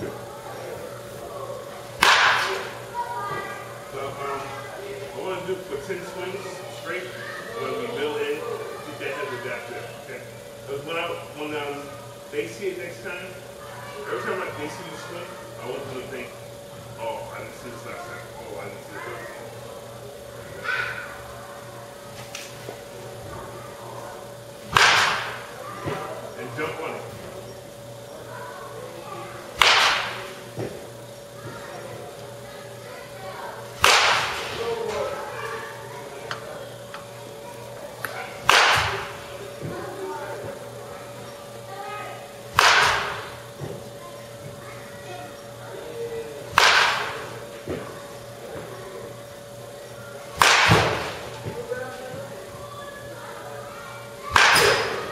So, um, I want to do for 10 swings straight when we build in, keep that that there, okay? Because when, I, when um, they see it next time, every time like, they see you swing, I want them to think, oh, I didn't see this last time. Oh, I didn't see this last time.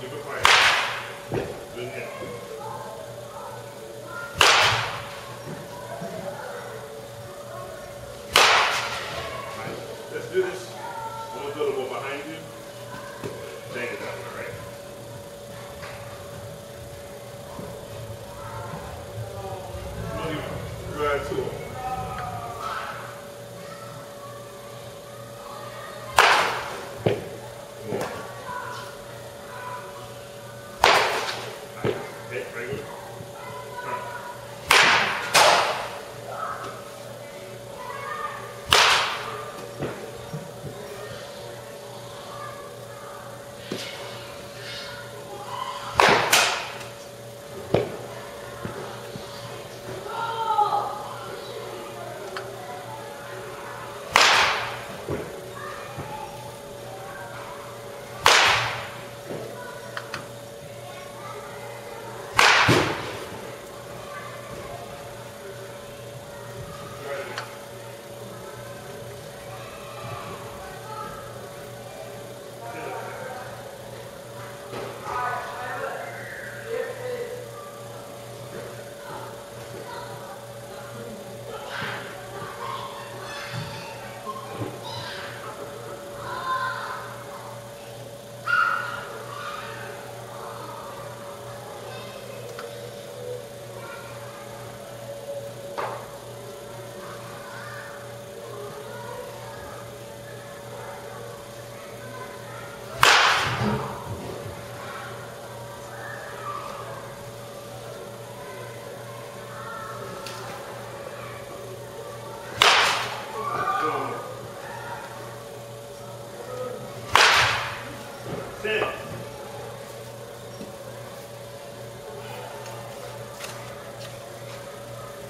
Keep it quiet. Good hit.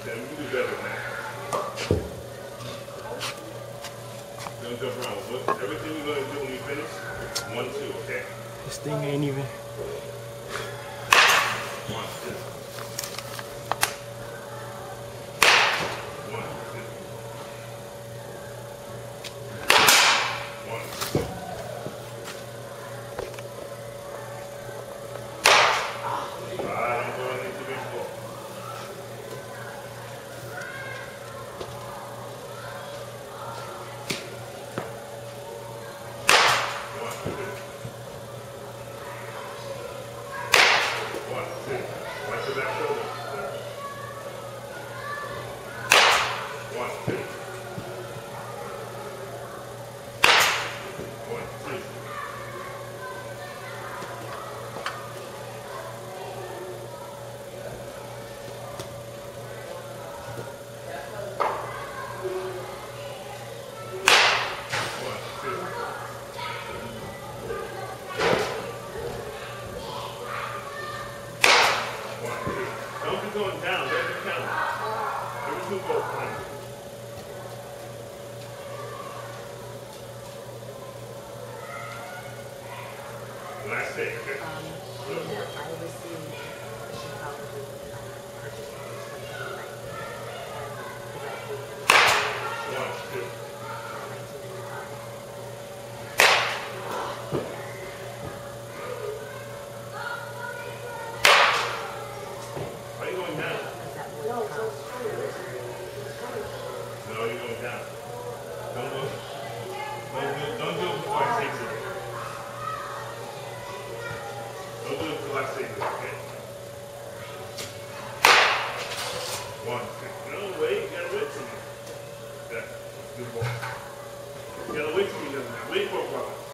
Ten, we can do better than that. Don't jump around. Everything we're gonna do when we finish, one, two, okay? This thing ain't even. I say, okay? Um, One, two. Why are you going down? That would cost. No, you're going down. Don't go. Don't do, don't do Don't do it until I say to you, okay? One, two. No, wait, you gotta wait for me. Yeah, good boy. You gotta wait for me, doesn't it? Wait for a while.